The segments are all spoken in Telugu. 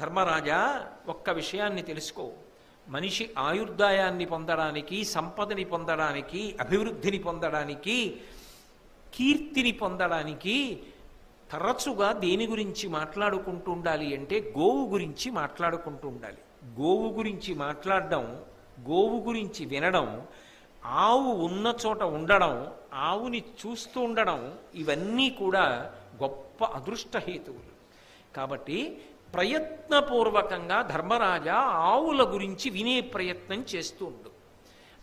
ధర్మరాజా ఒక్క విషయాన్ని తెలుసుకో. మనిషి ఆయుర్దాయాన్ని పొందడానికి సంపదని పొందడానికి అభివృద్ధిని పొందడానికి కీర్తిని పొందడానికి తరచుగా దేని గురించి మాట్లాడుకుంటూ ఉండాలి అంటే గోవు గురించి మాట్లాడుకుంటూ ఉండాలి. గోవు గురించి మాట్లాడడం గోవు గురించి వినడం ఆవు ఉన్న చోట ఉండడం ఆవుని చూస్తూ ఉండడం ఇవన్నీ కూడా గొప్ప అదృష్టహేతువులు కాబట్టి ప్రయత్నపూర్వకంగా ధర్మరాజా ఆవుల గురించి వినే ప్రయత్నం చేస్తూ ఉండు.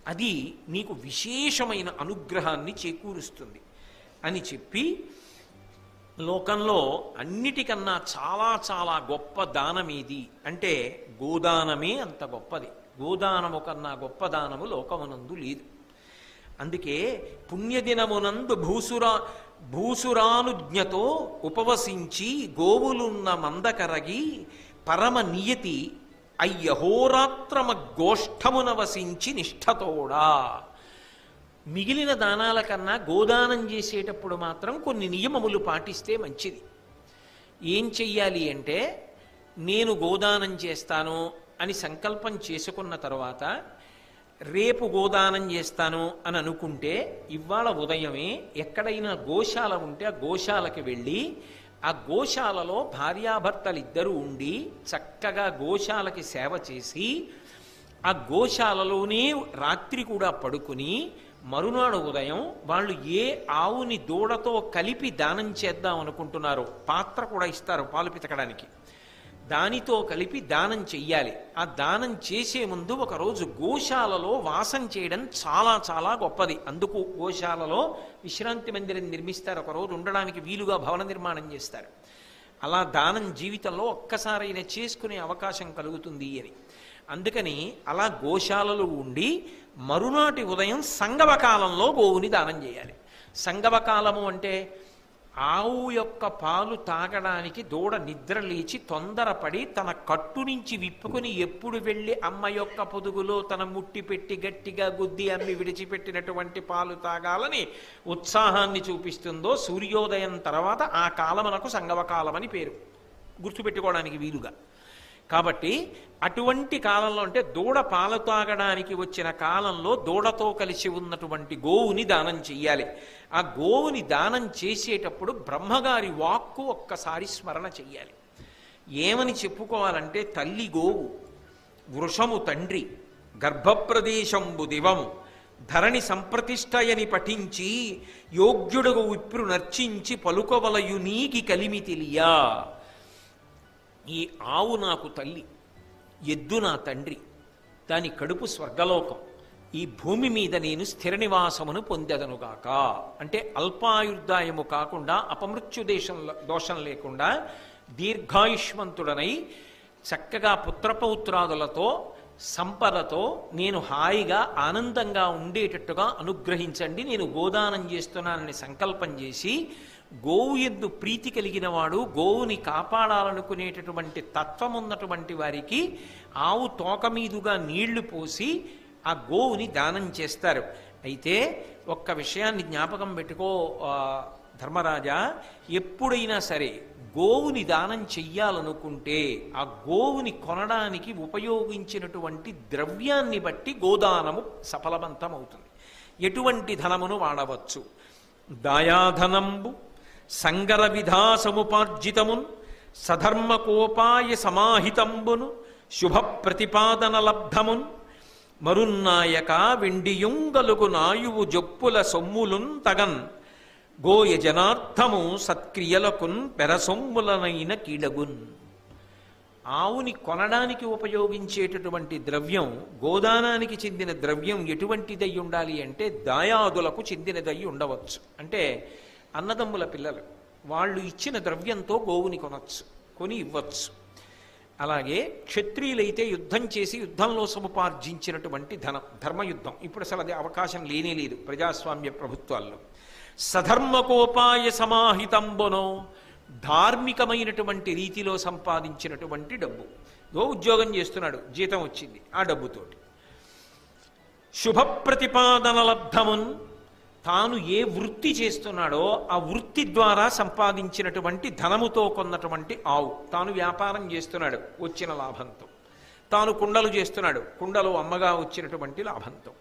అది నీకు విశేషమైన అనుగ్రహాన్ని చేకూరుస్తుంది అని చెప్పి లోకంలో అన్నిటికన్నా చాలా చాలా గొప్ప దానమేది అంటే గోదానమే అంత గొప్పది. గోదానము కన్నా గొప్ప దానము లోకమునందు లేదు. అందుకే పుణ్యదినమునందు భూసురా భూసురానుజ్ఞతో ఉపవసించి గోవులున్న మందకరగి పరమ నియతి అయ్యహోరాత్రమ గోష్ఠమున వసించి నిష్ఠతోడా. మిగిలిన దానాల కన్నా గోదానం చేసేటప్పుడు మాత్రం కొన్ని నియమములు పాటిస్తే మంచిది. ఏం చెయ్యాలి అంటే నేను గోదానం చేస్తాను అని సంకల్పం చేసుకున్న తర్వాత రేపు గోదానం చేస్తాను అని అనుకుంటే ఇవాళ ఉదయమే ఎక్కడైనా గోశాల ఉంటే ఆ గోశాలకి వెళ్ళి ఆ గోశాలలో భార్యాభర్తలు ఇద్దరు ఉండి చక్కగా గోశాలకి సేవ చేసి ఆ గోశాలలోనే రాత్రి కూడా పడుకుని మరునాడు ఉదయం వాళ్ళు ఏ ఆవుని దూడతో కలిపి దానం చేద్దాం అనుకుంటున్నారో పాత్ర కూడా ఇస్తారు పాలు పితకడానికి. దానితో కలిపి దానం చెయ్యాలి. ఆ దానం చేసే ముందు ఒకరోజు గోశాలలో వాసం చేయడం చాలా చాలా గొప్పది. అందుకు గోశాలలో విశ్రాంతి మందిరం నిర్మిస్తారు. ఒకరోజు ఉండడానికి వీలుగా భవన నిర్మాణం చేస్తారు. అలా దానం జీవితంలో ఒక్కసారైనా చేసుకునే అవకాశం కలుగుతుంది అని. అందుకని అలా గోశాలలో ఉండి మరునాటి ఉదయం సంగవ కాలంలో గోవుని దానం చేయాలి. సంగవ కాలము అంటే ఆవు యొక్క పాలు తాగడానికి దూడ నిద్ర లేచి తొందరపడి తన కట్టు నుంచి విప్పుకుని ఎప్పుడు వెళ్ళి అమ్మ యొక్క పొదుగులో తన ముట్టి పెట్టి గట్టిగా గుద్ది అమ్మి విడిచిపెట్టినటువంటి పాలు తాగాలని ఉత్సాహాన్ని చూపిస్తుందో సూర్యోదయం తర్వాత ఆ కాలమునకు సంగవ అని పేరు. గుర్తుపెట్టుకోవడానికి వీలుగా. కాబట్టి అటువంటి కాలంలో అంటే దూడ పాలు తాగడానికి వచ్చిన కాలంలో దూడతో కలిసి ఉన్నటువంటి గోవుని దానం చెయ్యాలి. ఆ గోవుని దానం చేసేటప్పుడు బ్రహ్మగారి వాక్కు ఒక్కసారి స్మరణ చెయ్యాలి. ఏమని చెప్పుకోవాలంటే తల్లి గోవు వృషము తండ్రి గర్భప్రదేశంబు దివము ధరణి సంప్రతిష్టయని పఠించి యోగ్యుడగు విప్రు నర్చించి పలుకవలయు నీకి కలిమి తెలియా? ఈ ఆవు నాకు తల్లి ఎద్దు నా తండ్రి దాని కడుపు స్వర్గలోకం ఈ భూమి మీద నేను స్థిర నివాసమును పొందెదనుగాక. అంటే అల్పాయుర్దాయము కాకుండా అపమృత్యు దేశం దోషం లేకుండా దీర్ఘాయుష్మంతుడనై చక్కగా పుత్రపౌత్రాదులతో సంపదతో నేను హాయిగా ఆనందంగా ఉండేటట్టుగా అనుగ్రహించండి నేను గోదానం చేస్తున్నానని సంకల్పం చేసి గోవు ఎందు ప్రీతి కలిగిన వాడు గోవుని కాపాడాలనుకునేటటువంటి తత్వం ఉన్నటువంటి వారికి ఆవు తోక మీదుగా నీళ్ళు పోసి ఆ గోవుని దానం చేస్తారు. అయితే ఒక్క విషయాన్ని జ్ఞాపకం పెట్టుకో ధర్మరాజా. ఎప్పుడైనా సరే గోవుని దానం చెయ్యాలనుకుంటే ఆ గోవుని కొనడానికి ఉపయోగించినటువంటి ద్రవ్యాన్ని బట్టి గోదానము సఫలవంతమవుతుంది. ఎటువంటి ధనమును వాడవచ్చు? దాయాధనంబు సంగర విధా సముపార్జితమున్ సధర్మకోపాయ సమాహితంబును శుభ ప్రతిపాదన లబ్ధమున్ మరున్నాయక వెండియుంగలుగు నాయువు జొప్పుల సొమ్ములున్ తగన్ గోయ జనార్థము సత్క్రియలకున్ పెరసొమ్ములనైన కీడగున్. ఆవుని కొనడానికి ఉపయోగించేటటువంటి ద్రవ్యం గోదానానికి చెందిన ద్రవ్యం ఎటువంటిదై ఉండాలి అంటే దాయాదులకు చెందినదై ఉండవచ్చు. అంటే అన్నదమ్ముల పిల్లలు. వాళ్ళు ఇచ్చిన ద్రవ్యంతో గోవుని కొనవచ్చు కొని ఇవ్వచ్చు. అలాగే క్షత్రియులైతే యుద్ధం చేసి యుద్ధంలో సముపార్జించినటువంటి ధనం ధర్మయుద్ధం. ఇప్పుడు అసలు అది అవకాశం లేనే లేదు ప్రజాస్వామ్య ప్రభుత్వాల్లో. సధర్మకోపాయ సమాహితంబునో ధార్మికమైనటువంటి రీతిలో సంపాదించినటువంటి డబ్బు. గో ఉద్యోగం చేస్తున్నాడు జీతం వచ్చింది ఆ డబ్బుతోటి. శుభ ప్రతిపాదన లబ్ధమున్ తాను ఏ వృత్తి చేస్తున్నాడో ఆ వృత్తి ద్వారా సంపాదించినటువంటి ధనముతో కొన్నటువంటి ఆవు. తాను వ్యాపారం చేస్తున్నాడు వచ్చిన లాభంతో. తాను కుండలు చేస్తున్నాడు కుండలు అమ్మగా వచ్చినటువంటి లాభంతో.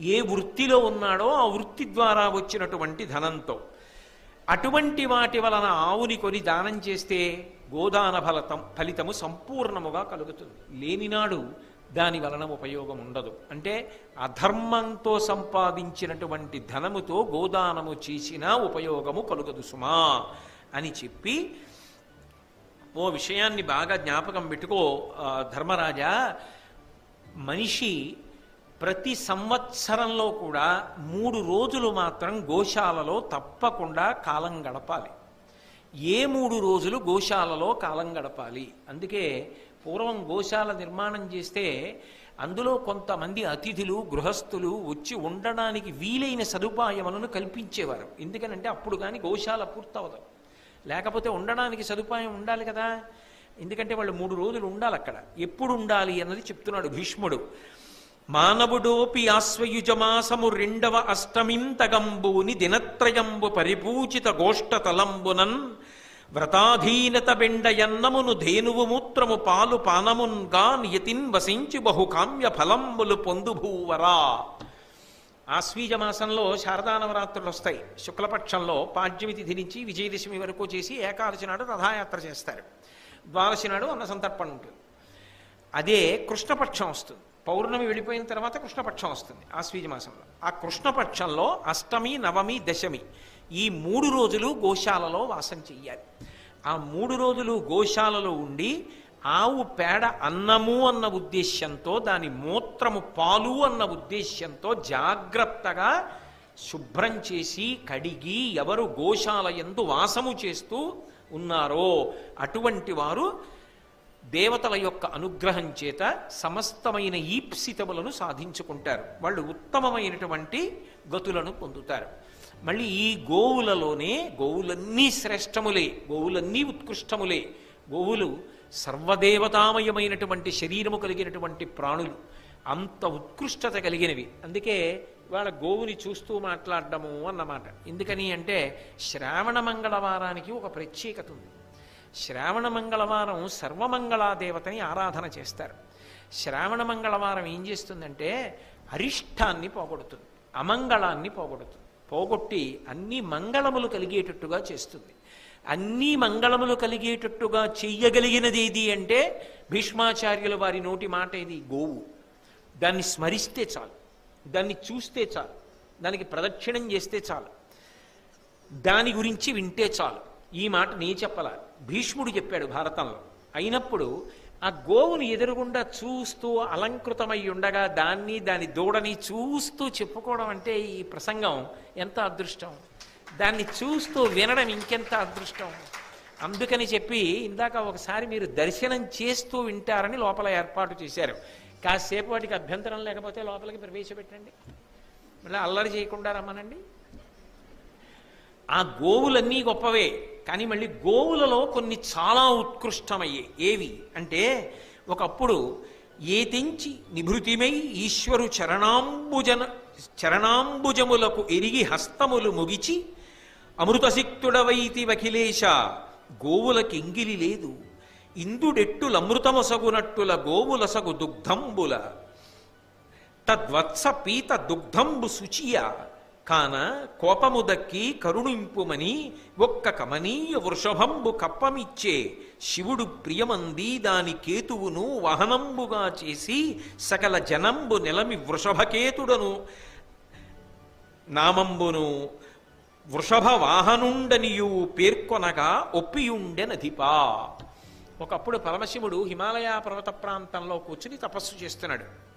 ఏ వృత్తిలో ఉన్నాడో ఆ వృత్తి ద్వారా వచ్చినటువంటి ధనంతో. అటువంటి వాటి వలన ఆవుని కొని దానం చేస్తే గోదాన ఫలతం ఫలితము సంపూర్ణముగా కలుగుతుంది. లేనినాడు దాని వలన ఉపయోగం ఉండదు. అంటే అధర్మంతో సంపాదించినటువంటి ధనముతో గోదానము చేసినా ఉపయోగము కలుగదు సుమా అని చెప్పి ఓ విషయాన్ని బాగా జ్ఞాపకం పెట్టుకో ధర్మరాజా. మనిషి ప్రతి సంవత్సరంలో కూడా మూడు రోజులు మాత్రం గోశాలలో తప్పకుండా కాలం గడపాలి. ఏ మూడు రోజులు గోశాలలో కాలం గడపాలి? అందుకే పూర్వం గోశాల నిర్మాణం చేస్తే అందులో కొంతమంది అతిథులు గృహస్థులు వచ్చి ఉండడానికి వీలైన సదుపాయములను కల్పించేవారు. ఎందుకనంటే అప్పుడు కానీ గోశాల పూర్తవదు. లేకపోతే ఉండడానికి సదుపాయం ఉండాలి కదా? ఎందుకంటే వాళ్ళు మూడు రోజులు ఉండాలి అక్కడ. ఎప్పుడు ఉండాలి అన్నది చెప్తున్నాడు భీష్ముడు. మానవుడోపి ఆశ్వయుజమాసము రెండవ అష్టమింతగంబుని దినత్రయంబు పరిపూచిత గోష్టతలంబునన్ వ్రతాధీనత బెండయన్నమును ధేనువు మూత్రము పాలు పానమున్గా నియతిన్ వసించి బహుకామ్య ఫలంబులు పొందుభూవరా ఆశ్వీజ మాసంలో శారదానవరాత్రులు వస్తాయి. శుక్లపక్షంలో పాడ్యమి తిథి నుంచి విజయదశమి వరకు చేసి ఏకాదశి నాడు రథయాత్ర చేస్తారు. ద్వాదశి నాడు అన్న సంతర్పణ ఉంటుంది అదే కృష్ణపక్షం వస్తుంది. పౌర్ణమి వెళ్ళిపోయిన తర్వాత కృష్ణపక్షం వస్తుంది ఆ మాసంలో. ఆ కృష్ణపక్షంలో అష్టమి నవమి దశమి ఈ మూడు రోజులు గోశాలలో వాసం చెయ్యాలి. ఆ మూడు రోజులు గోశాలలో ఉండి ఆవు పేడ అన్నము అన్న ఉద్దేశ్యంతో దాని మూత్రము పాలు అన్న ఉద్దేశ్యంతో జాగ్రత్తగా శుభ్రం చేసి కడిగి ఎవరు గోశాల ఎందు వాసము చేస్తూ ఉన్నారో అటువంటి వారు దేవతల యొక్క అనుగ్రహం చేత సమస్తమైన ఈప్సితములను సాధించుకుంటారు. వాళ్ళు ఉత్తమమైనటువంటి గతులను పొందుతారు. మళ్ళీ ఈ గోవులలోనే గోవులన్నీ శ్రేష్టములే గోవులన్నీ ఉత్కృష్టములే. గోవులు సర్వదేవతామయమైనటువంటి శరీరము కలిగినటువంటి ప్రాణులు. అంత ఉత్కృష్టత కలిగినవి. అందుకే వాళ్ళ గోవుని చూస్తూ మాట్లాడడము అన్నమాట. ఎందుకని అంటే శ్రావణ మంగళవారానికి ఒక ప్రత్యేకత ఉంది. శ్రావణ మంగళవారం సర్వమంగళాదేవతని ఆరాధన చేస్తారు. శ్రావణ మంగళవారం ఏం చేస్తుందంటే అరిష్టాన్ని పోగొడుతుంది అమంగళాన్ని పోగొడుతుంది. పోగొట్టి అన్ని మంగళములు కలిగేటట్టుగా చేస్తుంది. అన్ని మంగళములు కలిగేటట్టుగా చెయ్యగలిగినది ఏది అంటే భీష్మాచార్యుల వారి నోటి మాట ఇది గోవు. దాన్ని స్మరిస్తే చాలు. దాన్ని చూస్తే చాలు. దానికి ప్రదక్షిణం చేస్తే చాలు. దాని గురించి వింటే చాలు. ఈ మాట నీ చెప్పాల. భీష్ముడు చెప్పాడు భారతంలో. అయినప్పుడు ఆ గోవును ఎదురుగుండా చూస్తూ అలంకృతమై ఉండగా దాన్ని దాని దూడని చూస్తూ చెప్పుకోవడం అంటే ఈ ప్రసంగం ఎంత అదృష్టం. దాన్ని చూస్తూ వినడం ఇంకెంత అదృష్టం. అందుకని చెప్పి ఇందాక ఒకసారి మీరు దర్శనం చేస్తూ వింటారని లోపల ఏర్పాటు చేశారు. కాసేపు వాటికి అభ్యంతరం లేకపోతే లోపలికి ప్రవేశపెట్టండి. మళ్ళీ అల్లరి చేయకుండా రమ్మనండి. ఆ గోవులన్నీ గొప్పవే కానీ మళ్ళీ గోవులలో కొన్ని చాలా ఉత్కృష్టమయ్యే. ఏవి? అంటే ఒకప్పుడు ఏ తెంచి నిభృతిమై ఈశ్వరు చరణాంబుజన చరణాంబుజములకు ఎరిగి హస్తములు ముగిచి అమృతసిక్తుడవైతి వకిలేశ గోవులకెంగిలి లేదు. ఇందుడెట్టులమృతమొసగునట్టుల గోవులసగు దుగ్ధంబుల తద్వత్స పీత దుగ్ధంబు శుచియ కాన కోపము దక్కి కరుణింపుమని ఒక్క కమనీయ వృషభంబు కప్పమిచ్చే శివుడు ప్రియమంది దాని కేతువును వహనంబుగా చేసి సకల జనంబు నెలమి వృషభకేతుడను. నామంబును వృషభ వాహనుండనియు పేర్కొనగా ఒప్పియుండెనధిపా. ఒకప్పుడు పరమశివుడు హిమాలయ పర్వత ప్రాంతంలో కూర్చుని తపస్సు చేస్తున్నాడు.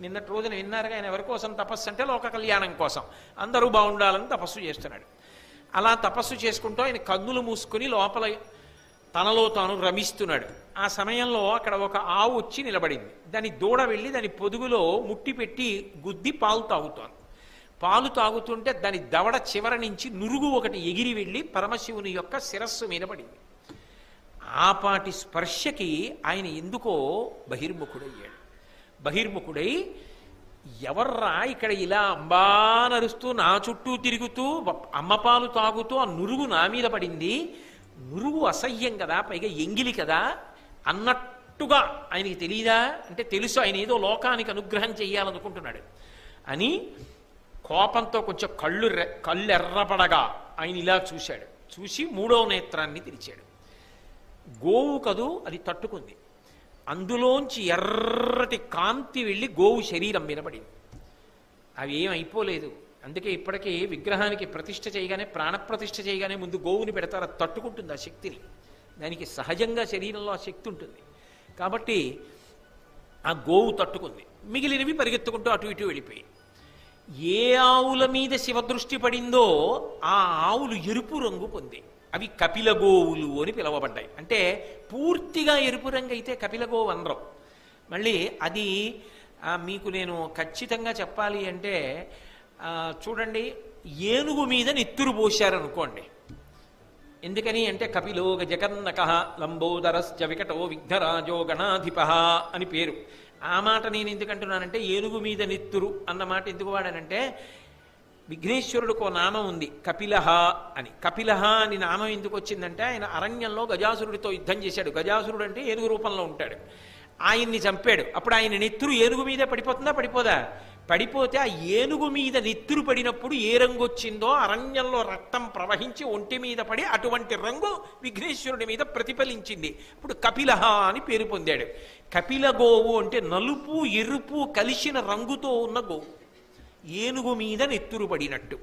నిన్నటి రోజున విన్నారుగా ఆయన ఎవరి కోసం తపస్సు అంటే లోక కళ్యాణం కోసం. అందరూ బాగుండాలని తపస్సు చేస్తున్నాడు. అలా తపస్సు చేసుకుంటూ ఆయన కన్నులు మూసుకుని లోపల తనలో తాను రమిస్తున్నాడు. ఆ సమయంలో అక్కడ ఒక ఆవు వచ్చి నిలబడింది. దాని దూడ వెళ్ళి దాని పొదుగులో ముట్టి పెట్టి గుద్ది పాలు తాగుతోంది. పాలు తాగుతుంటే దాని దవడ చివర నుంచి నురుగు ఒకటి ఎగిరి వెళ్ళి పరమశివుని యొక్క శిరస్సు మీద పడింది. ఆపాటి స్పర్శకి ఆయన ఎందుకో బహిర్ముఖుడయ్యాడు. బహిర్ముఖుడై ఎవర్రా ఇక్కడ ఇలా అంబా నరుస్తూ నా చుట్టూ తిరుగుతూ అమ్మ పాలు తాగుతూ ఆ నురుగు నా మీద పడింది. నురుగు అసహ్యం కదా పైగా ఎంగిలి కదా అన్నట్టుగా ఆయనకి తెలియదా అంటే తెలుసు ఆయన ఏదో లోకానికి అనుగ్రహం చేయాలనుకుంటున్నాడు అని కోపంతో కొంచెం కళ్ళు రె- కళ్ళు ఎర్రపడగా ఆయన ఇలా చూశాడు. చూసి మూడో నేత్రాన్ని తెరిచాడు. గోవు కదూ అది తట్టుకుంది. అందులోంచి ఎర్రటి కాంతి వెళ్ళి గోవు శరీరం వినబడింది అవి ఏమైపోలేదు అందుకే ఇప్పటికీ విగ్రహానికి ప్రతిష్ఠ చేయగానే ప్రాణప్రతిష్ఠ చేయగానే ముందు గోవుని పెడతారు. అది తట్టుకుంటుంది ఆ శక్తిని. దానికి సహజంగా శరీరంలో ఆ శక్తి ఉంటుంది. కాబట్టి ఆ గోవు తట్టుకుంది. మిగిలినవి పరిగెత్తుకుంటూ అటు ఇటు వెళ్ళిపోయి. ఏ ఆవుల మీద శివదృష్టి పడిందో ఆ ఆవులు ఎరుపు రంగు పొంది. అవి కపిలగోవులు అని పిలువబడ్డాయి. అంటే పూర్తిగా ఎరుపు రంగు అయితే కపిల గోవు మళ్ళీ అది మీకు నేను ఖచ్చితంగా చెప్పాలి అంటే చూడండి ఏనుగు మీద నెత్తురు పోశారనుకోండి. ఎందుకని అంటే కపిలో జగన్నక లంబోదరస్య వికటో విఘ్నరాజో గణాధిప అని పేరు. ఆ మాట నేను ఎందుకంటున్నానంటే ఏనుగు మీద నెత్తురు అన్న మాట ఎందుకు వాడానంటే విఘ్నేశ్వరుడికి ఓ నామం ఉంది కపిలహ అని. కపిలహ అని నామం ఎందుకు వచ్చిందంటే ఆయన అరణ్యంలో గజాసురుడితో యుద్ధం చేశాడు. గజాసురుడు అంటే ఏనుగు రూపంలో ఉంటాడు. ఆయన్ని చంపాడు. అప్పుడు ఆయన నెత్తురు ఏనుగు మీదే పడిపోతుందా? పడిపోదా? పడిపోతే ఆ ఏనుగు మీద నెత్తురు పడినప్పుడు ఏ రంగు వచ్చిందో అరణ్యంలో రక్తం ప్రవహించి ఒంటి మీద పడి అటువంటి రంగు విఘ్నేశ్వరుడి మీద ప్రతిఫలించింది. ఇప్పుడు కపిలహ అని పేరు పొందాడు. కపిల గోవు అంటే నలుపు ఎరుపు కలిసిన రంగుతో ఉన్న గోవు. ఏనుగు మీద నెత్తురు పడినట్టు.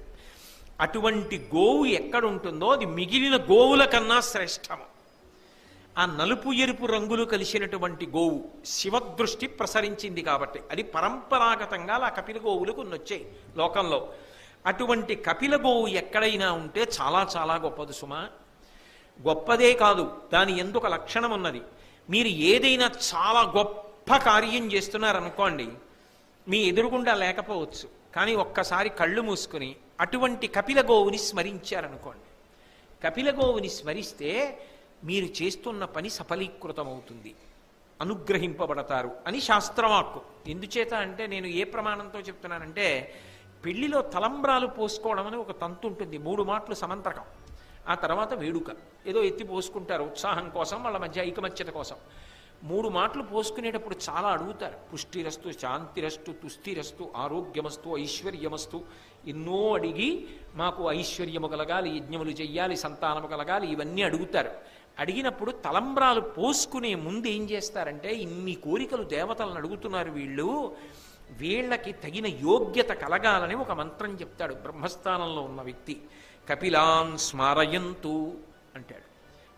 అటువంటి గోవు ఎక్కడుంటుందో అది మిగిలిన గోవుల కన్నా శ్రేష్టము. ఆ నలుపు ఎరుపు రంగులు కలిసినటువంటి గోవు శివదృష్టి ప్రసరించింది కాబట్టి అది పరంపరాగతంగా అలా కపిల గోవులు కొన్ని వచ్చాయి లోకంలో. అటువంటి కపిల గోవు ఎక్కడైనా ఉంటే చాలా చాలా గొప్పది సుమా. గొప్పదే కాదు దాని ఎందుకు లక్షణం ఉన్నది? మీరు ఏదైనా చాలా గొప్ప కార్యం చేస్తున్నారనుకోండి మీ ఎదురుగుండా లేకపోవచ్చు. కానీ ఒక్కసారి కళ్ళు మూసుకుని అటువంటి కపిల గోవుని స్మరించారనుకోండి. కపిల గోవుని స్మరిస్తే మీరు చేస్తున్న పని సఫలీకృతమవుతుంది. అనుగ్రహింపబడతారు అని శాస్త్రవాక్కు. ఎందుచేత అంటే నేను ఏ ప్రమాణంతో చెప్తున్నానంటే పెళ్ళిలో తలంబ్రాలు పోసుకోవడం అని ఒక తంతు ఉంటుంది. మూడు మాటలు సమంతకం. ఆ తర్వాత వేడుక. ఏదో ఎత్తి పోసుకుంటారు ఉత్సాహం కోసం వాళ్ళ మధ్య ఐకమత్యత కోసం. మూడు మాటలు పోసుకునేటప్పుడు చాలా అడుగుతారు. పుష్టిరస్తు శాంతిరస్తు తుస్థిరస్తు ఆరోగ్యమస్తు ఐశ్వర్యమస్తు. ఎన్నో అడిగి మాకు ఐశ్వర్యము కలగాలి యజ్ఞములు చెయ్యాలి సంతానము కలగాలి ఇవన్నీ అడుగుతారు. అడిగినప్పుడు తలంబ్రాలు పోసుకునే ముందు ఏం చేస్తారంటే ఇన్ని కోరికలు దేవతలను అడుగుతున్నారు వీళ్ళు. వీళ్ళకి తగిన యోగ్యత కలగాలని ఒక మంత్రం చెప్తాడు. బ్రహ్మస్థానంలో ఉన్న వ్యక్తి కపిలాన్ స్మారయంతు అంటాడు.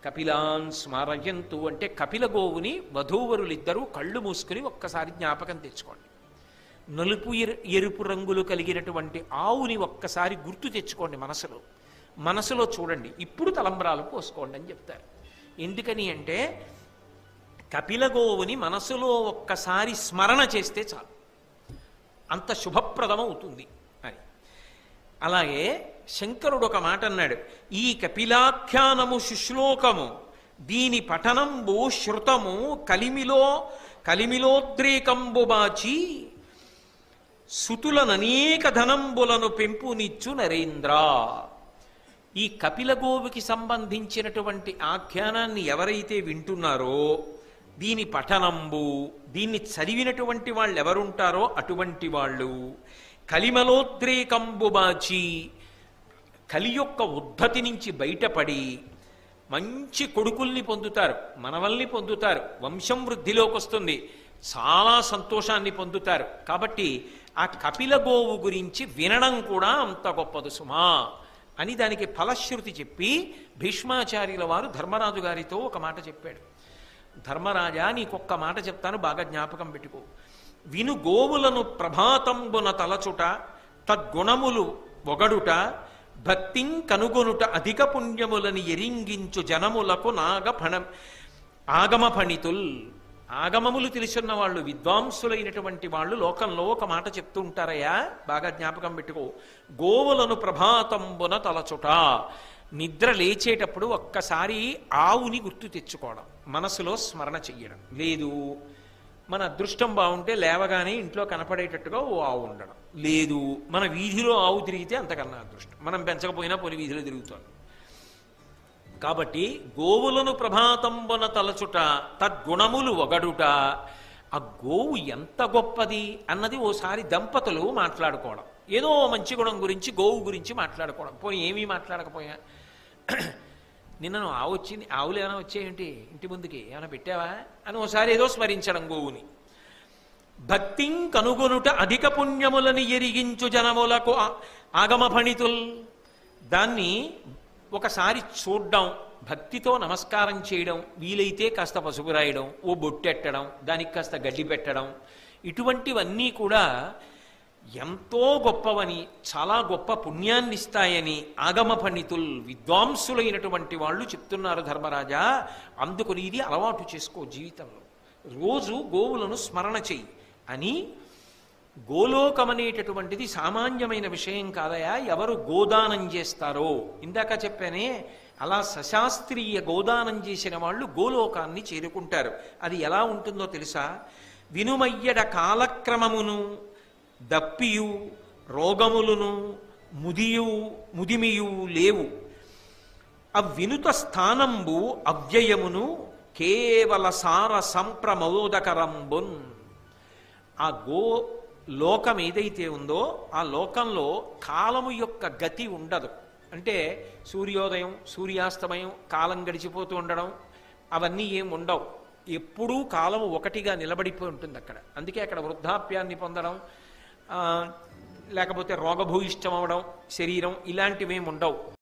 కపిలాన్ స్మారయంతు అంటే కపిల గోవుని వధూవరులిద్దరూ కళ్ళు మూసుకుని ఒక్కసారి జ్ఞాపకం తెచ్చుకోండి. నలుపు ఎరు- ఎరుపు రంగులు కలిగినటువంటి ఆవుని ఒక్కసారి గుర్తు తెచ్చుకోండి మనసులో. మనసులో చూడండి ఇప్పుడు తలంబ్రాలు పోసుకోండి అని చెప్తారు. ఎందుకని అంటే కపిల గోవుని మనసులో ఒక్కసారి స్మరణ చేస్తే చాలు. అంత శుభప్రదం అవుతుంది అని. అలాగే శంకరుడు ఒక మాట అన్నాడు ఈ కపిలాఖ్యానము శుశ్లోకము దీని పఠనంబు శృతము కలిమిలో కలిమిలోద్రేకంబు బాచి సుతులననేక ధనంబులను పెంపునిచ్చు నరేంద్ర. ఈ కపిల గోవుకి సంబంధించినటువంటి ఆఖ్యానాన్ని ఎవరైతే వింటున్నారో దీని పఠనంబు దీన్ని చదివినటువంటి వాళ్ళు ఎవరుంటారో అటువంటి వాళ్ళు కలిమలోద్రేకంబు బాచి కలి యొక్క ఉద్ధతి నుంచి బయటపడి మంచి కొడుకుల్ని పొందుతారు మనవల్ని పొందుతారు వంశం వృద్ధిలోకి వస్తుంది చాలా సంతోషాన్ని పొందుతారు. కాబట్టి ఆ కపిల గోవు గురించి వినడం కూడా అంత గొప్పదు సుమా అని దానికి ఫలశ్రుతి చెప్పి భీష్మాచార్యుల వారు ధర్మరాజు గారితో ఒక మాట చెప్పాడు. ధర్మరాజా నీకొక్క మాట చెప్తాను బాగా జ్ఞాపకం పెట్టుకో. విను గోవులను ప్రభాతంబున తలచుట తద్గుణములు ఒగడుట భక్తిం కనుగొనుట అధిక పుణ్యములని ఎరింగించు జనములకు నాగ ఫణ ఆగమ ఫణితుల్. ఆగమములు తెలిసిన వాళ్ళు విద్వాంసులైనటువంటి వాళ్ళు లోకంలో ఒక మాట చెప్తూ ఉంటారయ్యా బాగా జ్ఞాపకం పెట్టుకో. గోవులను ప్రభాతంబున తలచుట. నిద్ర లేచేటప్పుడు ఒక్కసారి ఆవుని గుర్తు తెచ్చుకోవడం. మనసులో స్మరణ చెయ్యడం. లేదు. మన అదృష్టం బాగుంటే లేవగానే ఇంట్లో కనపడేటట్టుగా ఓ ఆవు ఉండడం. లేదు. మన వీధిలో ఆవు తిరిగితే అంతకన్నా అదృష్టం. మనం పెంచకపోయినా పొలి వీధిలో తిరుగుతాం. కాబట్టి గోవులను ప్రభాతంబున తలచుట తద్గుణములు ఒగడుట ఆ గోవు ఎంత గొప్పది అన్నది ఓసారి దంపతులు మాట్లాడుకోవడం. ఏదో మంచి గుణం గురించి గోవు గురించి మాట్లాడుకోవడం. పోనీ ఏమీ మాట్లాడకపోయా? నిన్న నువ్వు ఆవు వచ్చింది ఆవులు ఏమైనా వచ్చాయేంటి ఇంటి ముందుకి ఏమైనా పెట్టావా? అని ఒకసారి ఏదో స్మరించడం గోవుని. భక్తిం కనుగొనుట అధిక పుణ్యములని ఎరిగించు జనములకు ఆ- ఆగమ దాన్ని ఒకసారి చూడ్డం భక్తితో నమస్కారం చేయడం వీలైతే కాస్త పసుపు రాయడం ఓ బొట్టెట్టడం దానికి కాస్త గడ్డి పెట్టడం ఇటువంటివన్నీ కూడా ఎంతో గొప్పవని చాలా గొప్ప పుణ్యాన్ని ఇస్తాయని ఆగమ పండితుల్ విద్వాంసులైనటువంటి వాళ్ళు చెప్తున్నారు ధర్మరాజా. అందుకని ఇది అలవాటు చేసుకో జీవితంలో. రోజు గోవులను స్మరణ చెయ్యి. అని గోలోకం అనేటటువంటిది సామాన్యమైన విషయం కాదయా. ఎవరు గోదానం చేస్తారో. ఇందాక చెప్పానే అలా సశాస్త్రీయ గోదానం చేసిన వాళ్ళు గోలోకాన్ని చేరుకుంటారు. అది ఎలా ఉంటుందో తెలుసా? వినుమయ్యడ కాలక్రమమును దప్పియు రోగములను ముదియు ముదిమియు లేవు. అవ్వినుత స్థానంబు అవ్యయమును కేవల సార సంప్రమోదకరంబున్. ఆ గో లోకం ఏదైతే ఉందో ఆ లోకంలో కాలము యొక్క గతి ఉండదు. అంటే సూర్యోదయం సూర్యాస్తమయం కాలం గడిచిపోతూ ఉండడం అవన్నీ ఏం ఉండవు. ఎప్పుడూ కాలము ఒకటిగా నిలబడిపోయి ఉంటుంది అక్కడ. అందుకే అక్కడ వృద్ధాప్యాన్ని పొందడం లేకపోతే రోగభూయిష్టం అవడం శరీరం ఇలాంటివేమి ఉండవు.